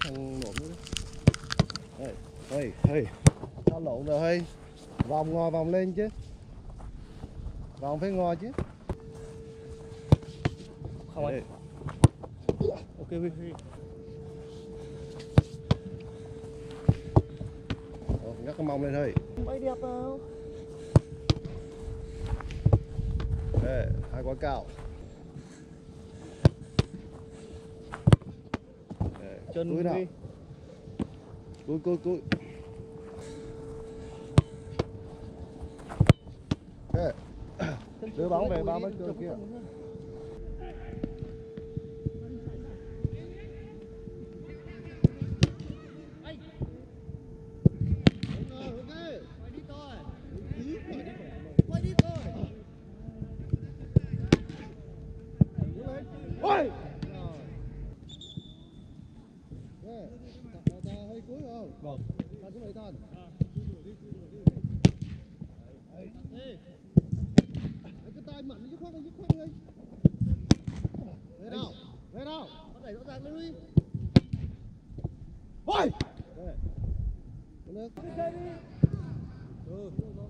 thằng lộn nữa đấy hơi hơi nó lộn rồi hơi vòng ngò vòng lên chứ vòng phải ngò chứ không anh ok huy huy Nhắc cái mông lên thôi. Bay đẹp vào. Ê, hai quả cao Chân cúi nào? Huy. Cúi, cúi, cúi đưa bóng về ba mét kia Ôi! hơi cuối không? Vâng. Ta xuống lại thân. Cái tay mạnh dứt khoát đi, dứt khoát đi. Về đâu? Về đâu? Bắt đẩy rõ ràng lên đi. Ôi! Lên.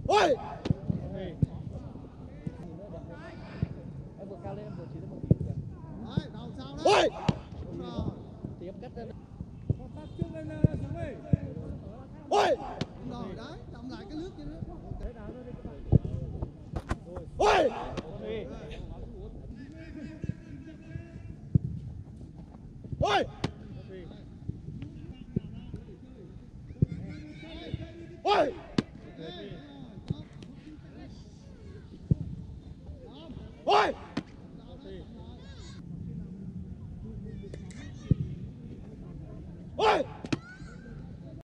Ôi! Ôi! Đúng cắt ra. Ôi! Đấy, lại cái. Ôi! Ôi! Ôi!